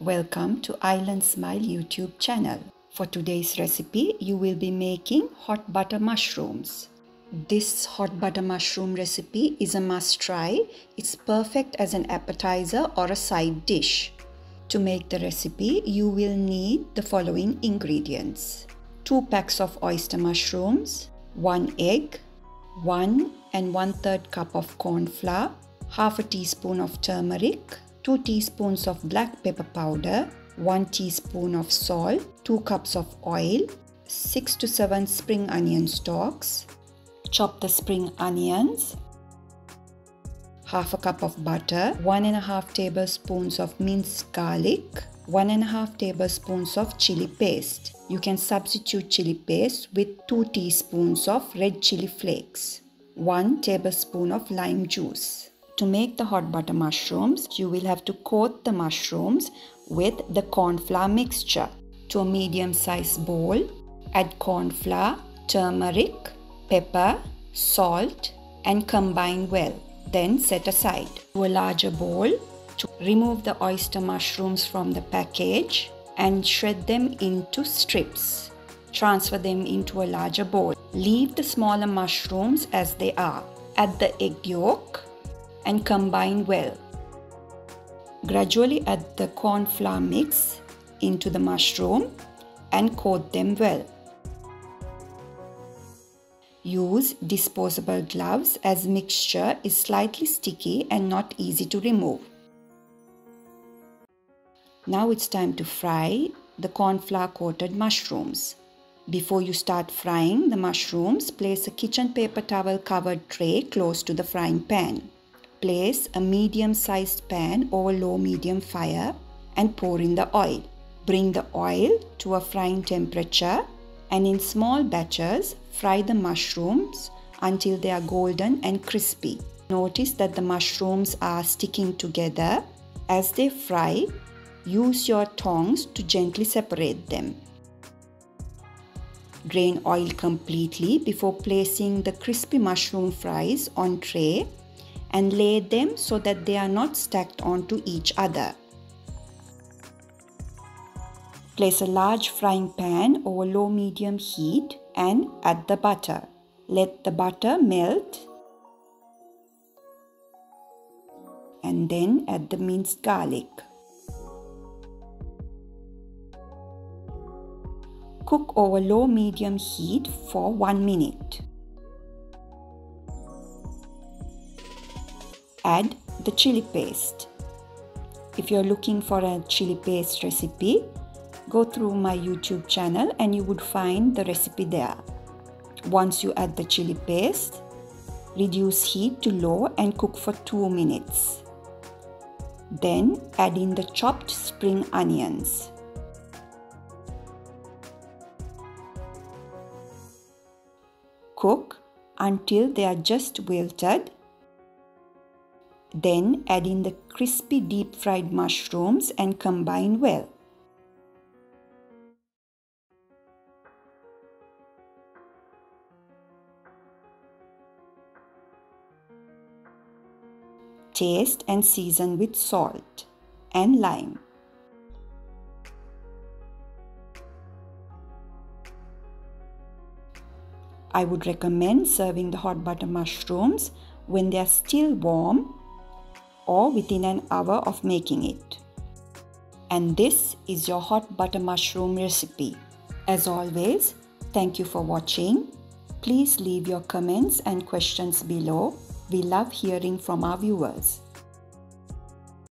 Welcome to Island Smile YouTube channel. For today's recipe, you will be making hot butter mushrooms. This hot butter mushroom recipe is a must try. It's perfect as an appetizer or a side dish. To make the recipe, you will need the following ingredients. 2 packs of oyster mushrooms, 1 egg, 1 and 1 third cup of corn flour, half a teaspoon of turmeric, 2 teaspoons of black pepper powder, 1 teaspoon of salt, 2 cups of oil, 6 to 7 spring onion stalks. Chop the spring onions, half a cup of butter, 1 and a half tablespoons of minced garlic, 1 and a half tablespoons of chili paste. You can substitute chili paste with 2 teaspoons of red chili flakes, 1 tablespoon of lime juice. To make the hot butter mushrooms, you will have to coat the mushrooms with the corn flour mixture. To a medium sized bowl, add corn flour, turmeric, pepper, salt and combine well. Then set aside. To a larger bowl, to remove the oyster mushrooms from the package and shred them into strips. Transfer them into a larger bowl. Leave the smaller mushrooms as they are. Add the egg yolk, and combine well. Gradually add the corn flour mix into the mushroom and coat them well. Use disposable gloves as mixture is slightly sticky and not easy to remove. Now it's time to fry the corn flour coated mushrooms. Before you start frying the mushrooms, place a kitchen paper towel covered tray close to the frying pan. Place a medium sized pan over low medium fire and pour in the oil. Bring the oil to a frying temperature and in small batches fry the mushrooms until they are golden and crispy. Notice that the mushrooms are sticking together. As they fry, use your tongs to gently separate them. Drain oil completely before placing the crispy mushroom fries on tray and lay them so that they are not stacked onto each other. Place a large frying pan over low medium heat and add the butter. Let the butter melt and then add the minced garlic. Cook over low medium heat for 1 minute. Add the chili paste. If you're looking for a chili paste recipe, go through my YouTube channel and you would find the recipe there. Once you add the chili paste, reduce heat to low and cook for 2 minutes. Then add in the chopped spring onions. Cook until they are just wilted then add in the crispy deep fried mushrooms and combine well. Taste and season with salt and lime. I would recommend serving the hot butter mushrooms when they are still warm or within an hour of making it. And this is your hot butter mushroom recipe. As always, thank you for watching. Please leave your comments and questions below. We love hearing from our viewers.